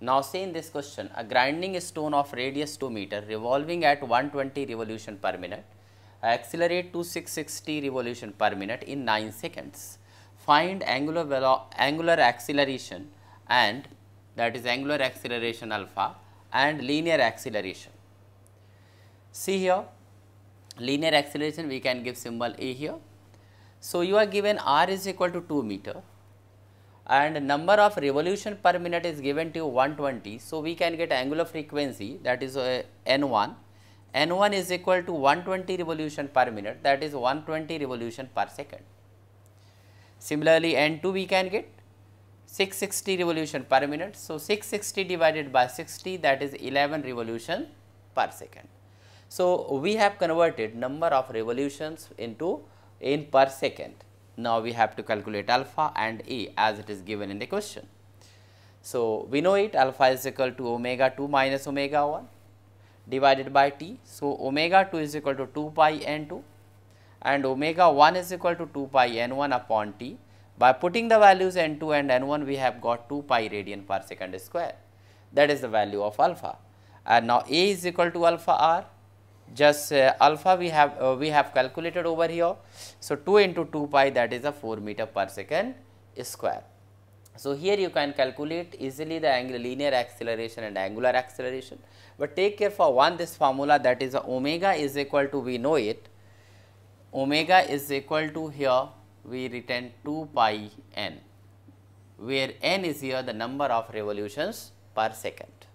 Now say in this question, a grinding stone of radius 2 meter revolving at 120 revolution per minute accelerate to 660 revolution per minute in 9 seconds. Find angular angular acceleration and that is angular acceleration alpha and linear acceleration. See here linear acceleration we can give symbol A here. So, you are given r is equal to 2 meter and number of revolution per minute is given to 120. So, we can get angular frequency that is uh, n1, n1 is equal to 120 revolution per minute that is 120 revolution per second. Similarly, n2 we can get 660 revolution per minute. So, 660 divided by 60 that is 11 revolution per second. So, we have converted number of revolutions into in per second. Now, we have to calculate alpha and A as it is given in the question. So, we know it alpha is equal to omega 2 minus omega 1 divided by t. So, omega 2 is equal to 2 pi n 2 and omega 1 is equal to 2 pi n 1 upon t. By putting the values n 2 and n 1 we have got 2 pi radian per second square that is the value of alpha and now A is equal to alpha r just uh, alpha we have uh, we have calculated over here. So, 2 into 2 pi that is a 4 meter per second square. So, here you can calculate easily the angular linear acceleration and angular acceleration, but take care for one this formula that is omega is equal to we know it omega is equal to here we written 2 pi n where n is here the number of revolutions per second.